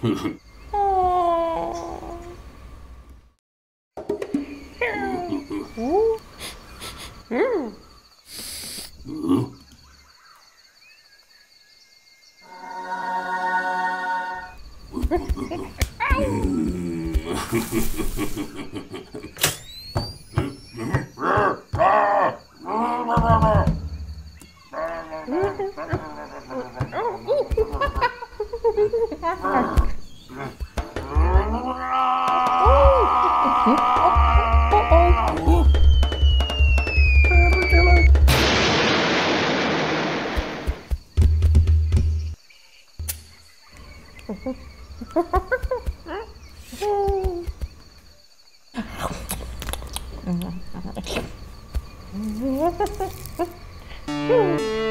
Mm-hmm. อ้ Mm-hmm.